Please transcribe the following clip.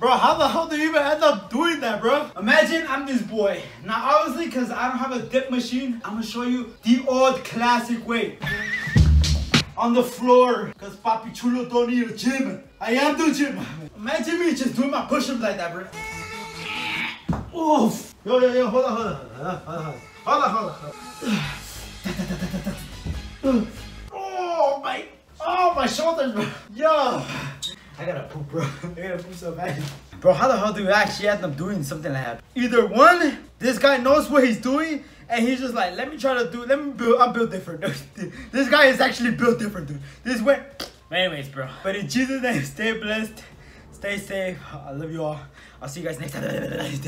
Bro, how the hell do you even end up doing that, bro? Imagine I'm this boy. Now, obviously, because I don't have a dip machine, I'm gonna show you the old classic way. On the floor, because Papi Chulo don't need a gym. I am the gym. Imagine me just doing my push-ups like that, bro. Oof. Yo, yo, yo, hold on, hold on. Hold on, hold on. Hold on, my shoulders, bro. Yo. I gotta poop, bro. I gotta poop so bad. Bro, how the hell do you actually end up doing something like that? Either one, this guy knows what he's doing, and he's just like, let me try to do, let me build, I'm built different. this guy is actually built different, dude. This went, anyways, bro. But in Jesus' name, stay blessed, stay safe. I love you all. I'll see you guys next time.